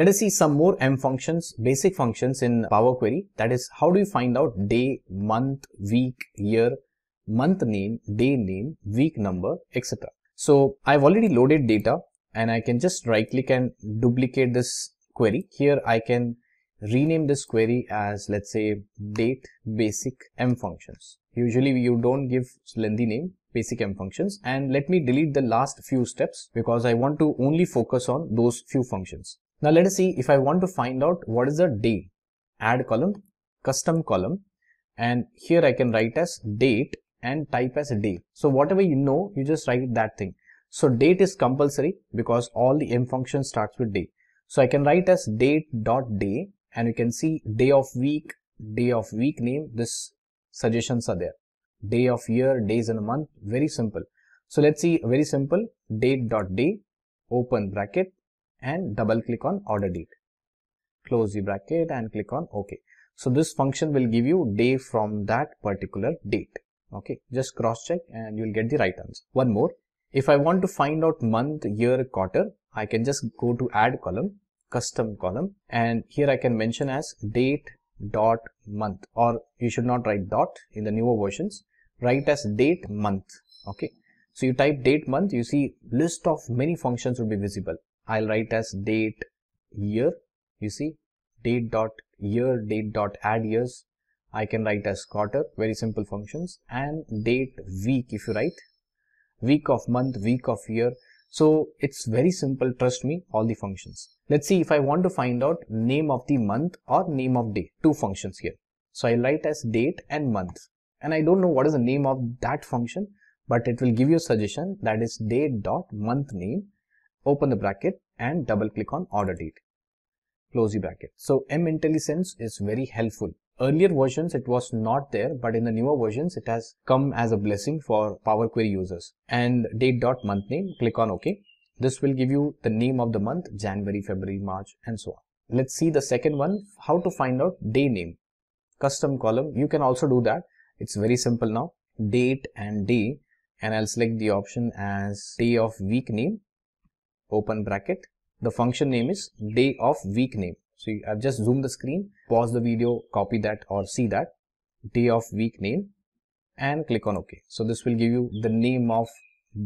Let us see some more M functions, basic functions in Power Query. That is, how do you find out day, month, week, year, month name, day name, week number, etc. So I've already loaded data and I can just right click and duplicate this query. Here I can rename this query as let's say date basic m functions. Usually you don't give lengthy name basic m functions and let me delete the last few steps because I want to only focus on those few functions. Now let us see if I want to find out what is the day add column custom column and here I can write as date and type as day. So whatever you know you just write that thing. So date is compulsory because all the m function starts with day. So I can write as date dot day and you can see day of week, day of week name, this suggestions are there. Day of year, days in a month, very simple. So let's see very simple date dot day, open bracket and double click on order date. Close the bracket and click on OK. So this function will give you day from that particular date. Okay, just cross check and you will get the right answer. One more, if I want to find out month, year, quarter, I can just go to add column, custom column and here I can mention as date dot month or you should not write dot in the newer versions, write as date month. Okay, so you type date month, you see list of many functions will be visible. I'll write as date year, you see date dot year, date dot add years. I can write as quarter, very simple functions and date week if you write week of month, week of year. So it's very simple, trust me, all the functions. Let's see if I want to find out name of the month or name of day, two functions here. So I write as date and month and I don't know what is the name of that function, but it will give you a suggestion that is date dot month name. Open the bracket and double click on order date. Close the bracket. So M IntelliSense is very helpful. Earlier versions it was not there but in the newer versions it has come as a blessing for power query users. And date dot month name click on ok. This will give you the name of the month january february march and so on. Let's see the second one how to find out day name. Custom column you can also do that. It's very simple now. Date and day and i'll select the option as day of week name open bracket the function name is day of week name so I've just zoomed the screen, pause the video, copy that or see that day of week name and click on OK. So this will give you the name of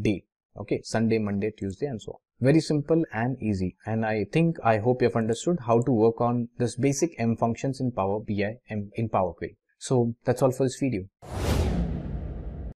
day. Okay, Sunday, Monday, Tuesday and so on. Very simple and easy. And I think, I hope you have understood how to work on this basic M functions in Power BI and in Power Query. So that's all for this video.